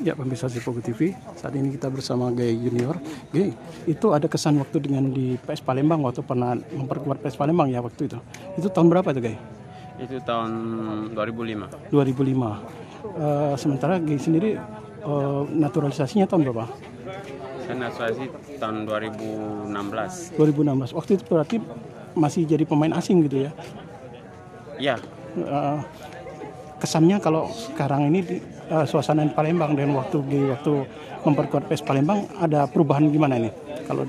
Ya pemirsa Sipogo TV, saat ini kita bersama Gay Junior. Gay, itu ada kesan waktu dengan di PS Palembang waktu pernah memperkuat PS Palembang ya waktu itu. Itu tahun berapa itu Gay? Itu tahun 2005. 2005. Eh, sementara Gay sendiri eh, naturalisasinya tahun berapa? Saya naturalisasi tahun 2016. 2016. Waktu itu berarti masih jadi pemain asing gitu ya. Iya, Eh, kesannya kalau sekarang ini di eh, suasana di Palembang dan waktu di waktu memperkuat PS Palembang ada perubahan gimana ini? Kalau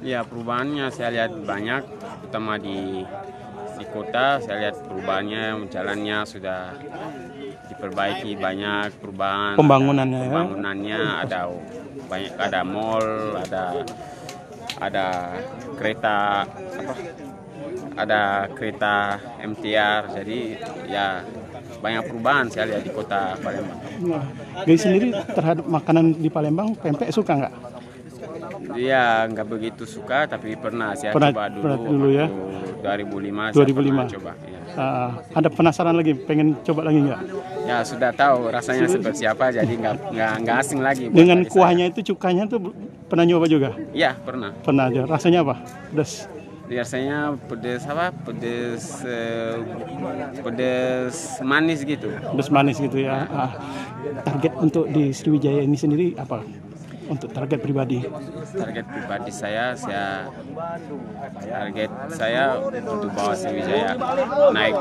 iya perubahannya saya lihat banyak, terutama di di kota saya lihat perubahannya jalannya sudah diperbaiki banyak perubahan Pembangunannya ada, ya. pembangunannya ada banyak ada mall ada ada kereta apa ada kereta MTR jadi ya banyak perubahan saya lihat di kota Palembang Nah, Gay sendiri terhadap makanan di Palembang pempek suka nggak? Dia nggak begitu suka tapi pernah saya Pernah- coba dulu, pernah dulu ya? waktu 2005 saya 2005. pernah coba ya. Ah, ada penasaran lagi, pengen coba lagi nggak? ya sudah tahu rasanya seperti apa jadi nggak nggak nggak asing lagi Dengan kuahnya itu cukanya tuh pernah nyoba juga? saya. iya pernah Pernah aja. Rasanya apa? Pedas. Biasanya pedes apa pedes eh, pedes manis gitu Pedas manis gitu ya. Ah, target untuk di Sriwijaya ini sendiri apa? Untuk target pribadi. target pribadi saya saya target saya untuk bawa Sriwijaya naik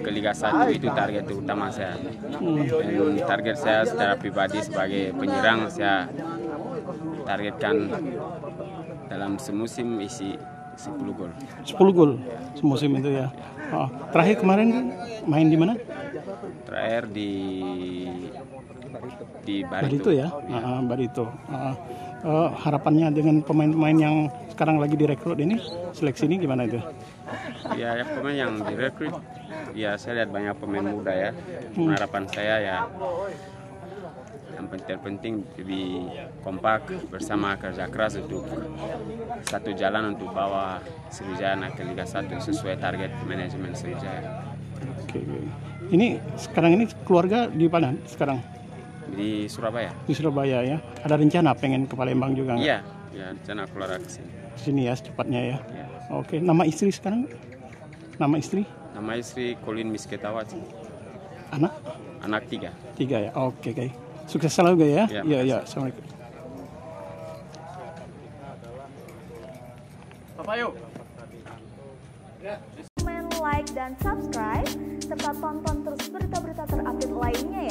ke Liga 1 itu target utama saya dan target saya secara pribadi sebagai penyerang saya targetkan dalam semusim isi 10 gol 10 gol semusim itu ya. Ah, terakhir kemarin main di mana? terakhir di di Barito Barito ya. Ah, Barito. Ah, eh, harapannya dengan pemain-pemain yang sekarang lagi direkrut ini seleksi ini gimana itu? ya, ya pemain yang direkrut ya saya lihat banyak pemain muda ya harapan saya ya yang pen- terpenting lebih kompak bersama kerja keras untuk satu jalan untuk bawa Sriwijaya ke Liga 1 sesuai target manajemen Sriwijaya Oke. Ini sekarang ini keluarga di mana sekarang? di Surabaya Di Surabaya ya. Ada rencana pengen ke Palembang juga nggak? iya ya rencana keluar ke sini Ke Sini ya secepatnya ya. Ya. Oke. Nama istri sekarang? Nama istri? nama istri Colin Misketawati Anak? anak tiga Tiga ya. Oke, guys. Sukses selalu guys ya. Ya, Iya, iya. Assalamualaikum. komen, like, dan subscribe, serta tonton terus berita-berita terupdate lainnya